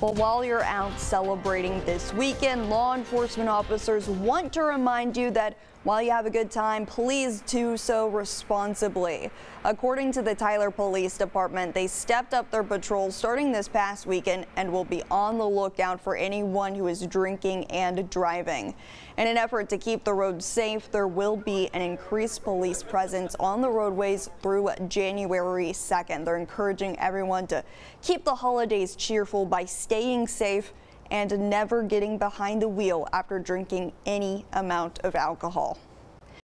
Well, while you're out celebrating this weekend, law enforcement officers want to remind you that while you have a good time, please do so responsibly. According to the Tyler Police Department, they stepped up their patrols starting this past weekend and will be on the lookout for anyone who is drinking and driving. In an effort to keep the roads safe, there will be an increased police presence on the roadways through January 2nd. They're encouraging everyone to keep the holidays cheerful by staying safe and never getting behind the wheel after drinking any amount of alcohol.